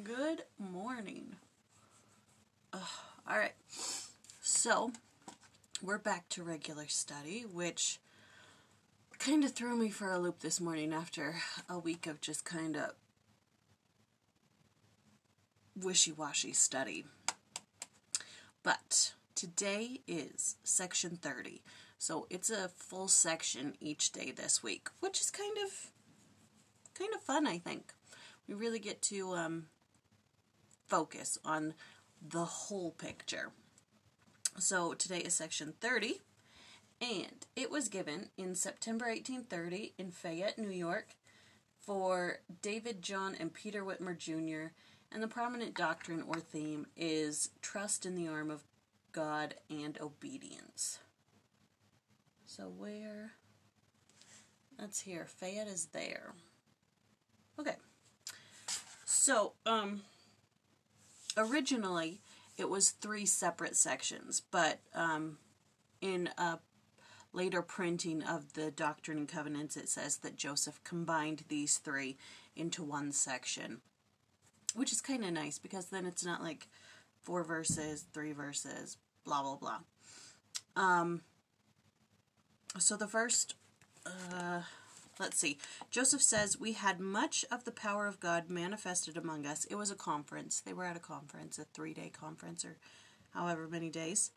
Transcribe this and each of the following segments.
Good morning. Ugh, all right. So, we're back to regular study, which kind of threw me for a loop this morning after a week of just kind of wishy washy study. But today is section 30. So it's a full section each day this week, which is kind of kind of fun, I think. We really get to um, focus on the whole picture. So today is section 30, and it was given in September 1830 in Fayette, New York, for David John and Peter Whitmer Jr. And the prominent doctrine or theme is trust in the arm of God and obedience. So where? That's here. Fayette is there. Okay. So, um, originally it was three separate sections, but um, in a later printing of the Doctrine and Covenants, it says that Joseph combined these three into one section, which is kind of nice because then it's not like four verses, three verses, blah blah blah. Um, so the first, uh, let's see, Joseph says, We had much of the power of God manifested among us. It was a conference. They were at a conference, a three day conference, or however many days.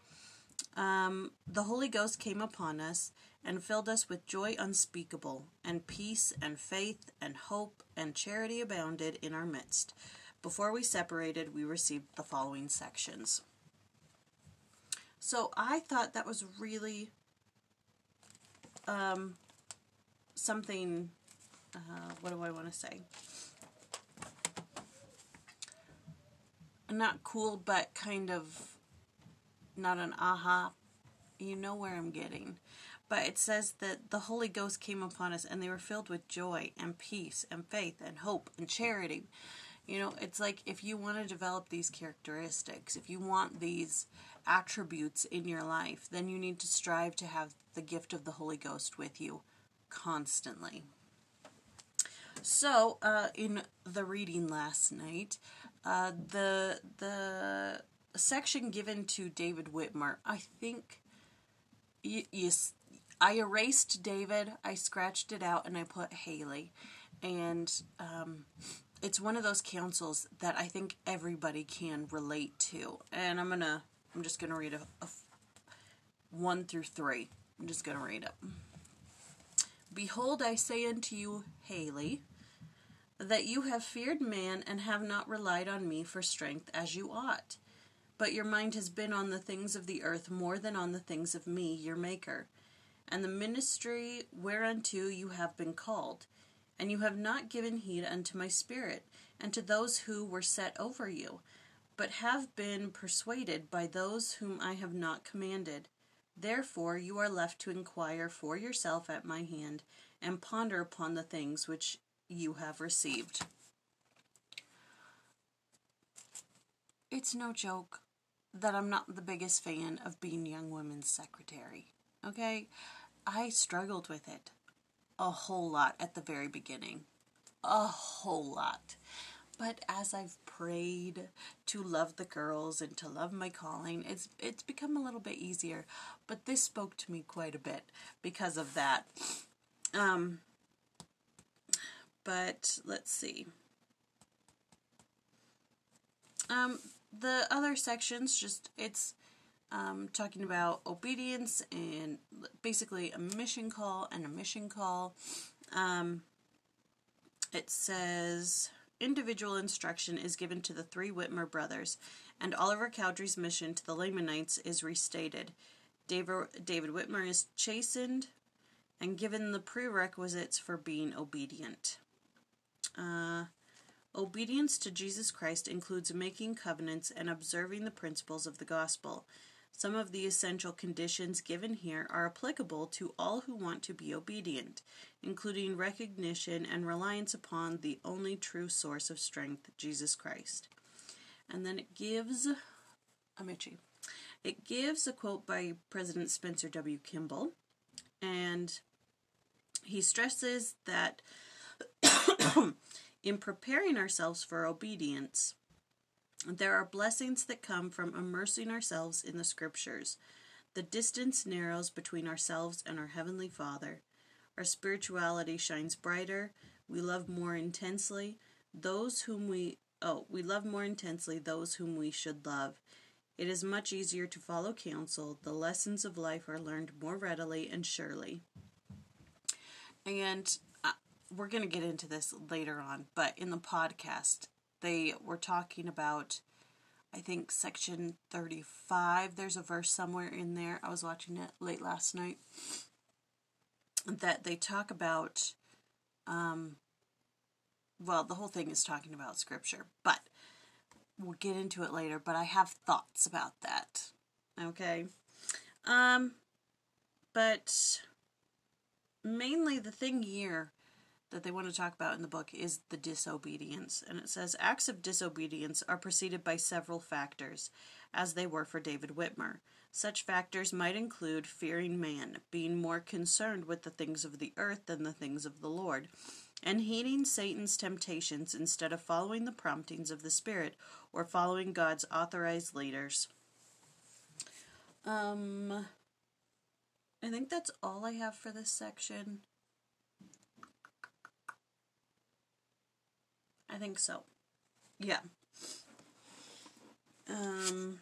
Um, the Holy Ghost came upon us and filled us with joy unspeakable, and peace and faith and hope and charity abounded in our midst. Before we separated, we received the following sections. So I thought that was really um, something, uh, what do I want to say? Not cool, but kind of not an aha. You know where I'm getting. But it says that the Holy Ghost came upon us and they were filled with joy and peace and faith and hope and charity. You know, it's like if you want to develop these characteristics, if you want these attributes in your life, then you need to strive to have the gift of the Holy Ghost with you constantly. So, uh, in the reading last night, uh, the the section given to David Whitmer, I think, yes, I erased David, I scratched it out, and I put Haley, and um, it's one of those counsels that I think everybody can relate to, and I'm gonna I'm just gonna read a, a one through three. I'm just gonna read it. Behold, I say unto you, Haley, that you have feared man and have not relied on me for strength as you ought. But your mind has been on the things of the earth more than on the things of me, your Maker, and the ministry whereunto you have been called. And you have not given heed unto my spirit, and to those who were set over you, but have been persuaded by those whom I have not commanded. Therefore you are left to inquire for yourself at my hand, and ponder upon the things which you have received. It's no joke that I'm not the biggest fan of being young women's secretary. Okay? I struggled with it a whole lot at the very beginning. A whole lot. But as I've prayed to love the girls and to love my calling, it's it's become a little bit easier. But this spoke to me quite a bit because of that. Um but let's see. Um the other sections just it's um, talking about obedience and basically a mission call and a mission call. Um, it says individual instruction is given to the three Whitmer brothers, and Oliver Cowdery's mission to the Lamanites is restated. David, David Whitmer is chastened and given the prerequisites for being obedient. Uh, obedience to Jesus Christ includes making covenants and observing the principles of the gospel. Some of the essential conditions given here are applicable to all who want to be obedient, including recognition and reliance upon the only true source of strength, Jesus Christ. And then it gives, I'm itchy. It gives a quote by President Spencer W. Kimball, and he stresses that In preparing ourselves for obedience, there are blessings that come from immersing ourselves in the scriptures. The distance narrows between ourselves and our Heavenly Father. Our spirituality shines brighter. We love more intensely those whom we oh, we love more intensely those whom we should love. It is much easier to follow counsel. The lessons of life are learned more readily and surely. And uh, we're going to get into this later on, but in the podcast, they were talking about, I think, section 35. There's a verse somewhere in there. I was watching it late last night. That they talk about, um, well, the whole thing is talking about scripture, but we'll get into it later, but I have thoughts about that. Okay? Um but mainly the thing here that they want to talk about in the book is the disobedience. And it says acts of disobedience are preceded by several factors, as they were for David Whitmer. Such factors might include fearing man, being more concerned with the things of the earth than the things of the Lord, and heeding Satan's temptations instead of following the promptings of the Spirit or following God's authorized leaders. Um, I think that's all I have for this section. I think so. Yeah. Um,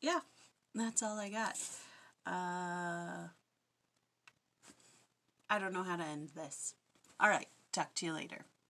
yeah, that's all I got. Uh, I don't know how to end this. All right, talk to you later.